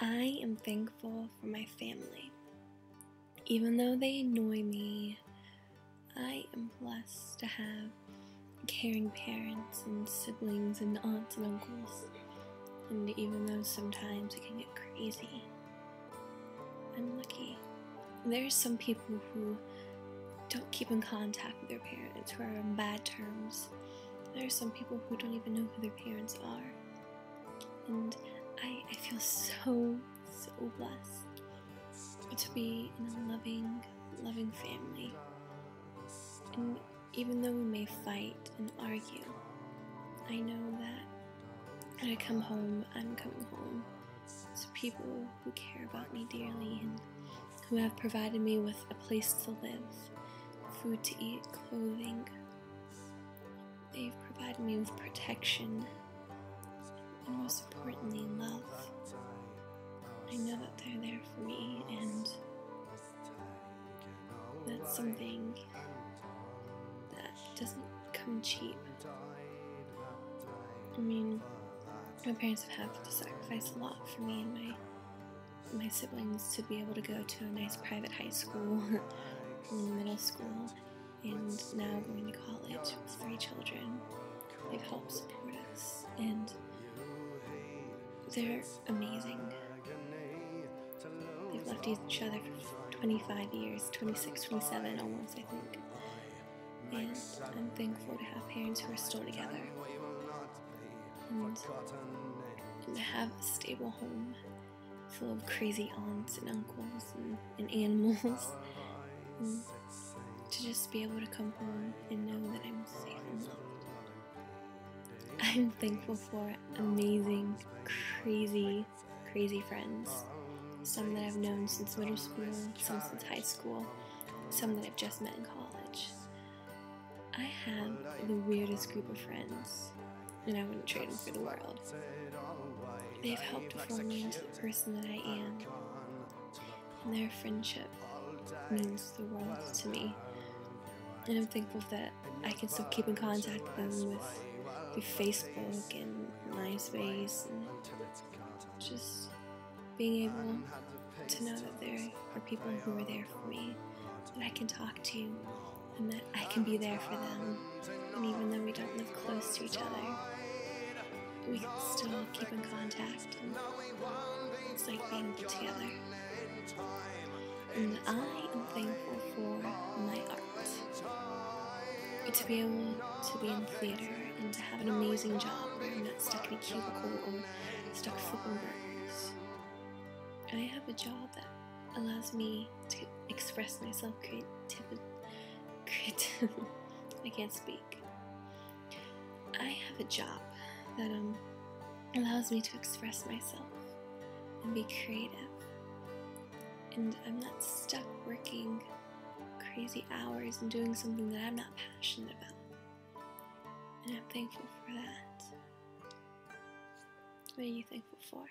I am thankful for my family. Even though they annoy me, I am blessed to have caring parents and siblings and aunts and uncles. And even though sometimes it can get crazy, I'm lucky. There are some people who don't keep in contact with their parents, who are on bad terms. There are some people who don't even know who their parents are. And I, I feel so, so blessed to be in a loving, loving family. And even though we may fight and argue, I know that when I come home, I'm coming home to people who care about me dearly and who have provided me with a place to live, food to eat, clothing. They've provided me with protection and most importantly. I know that they're there for me, and that's something that doesn't come cheap. I mean, my parents have had to sacrifice a lot for me and my my siblings to be able to go to a nice private high school, middle school, and now going to college with three children. They've helped support us, and they're amazing. Each other for 25 years, 26, 27 almost, I think. And I'm thankful to have parents who are still together. And, and to have a stable home full of crazy aunts and uncles and, and animals. And to just be able to come home and know that I'm safe and loved. I'm thankful for amazing, crazy, crazy friends. Some that I've known since middle school, some since high school, some that I've just met in college. I have the weirdest group of friends, and I wouldn't trade them for the world. They've helped form me into the person that I am, and their friendship means the world to me. And I'm thankful that I can still keep in contact with them with through Facebook and MySpace and just being able to know that there are people who are there for me that I can talk to and that I can be there for them. And even though we don't live close to each other, we can still keep in contact. And it's like being together. And I am thankful for my art. To be able to be in theater and to have an amazing job where I'm not stuck in a cubicle or a job that allows me to express myself creatively. Creative. I can't speak. I have a job that um allows me to express myself and be creative. And I'm not stuck working crazy hours and doing something that I'm not passionate about and I'm thankful for that. What are you thankful for?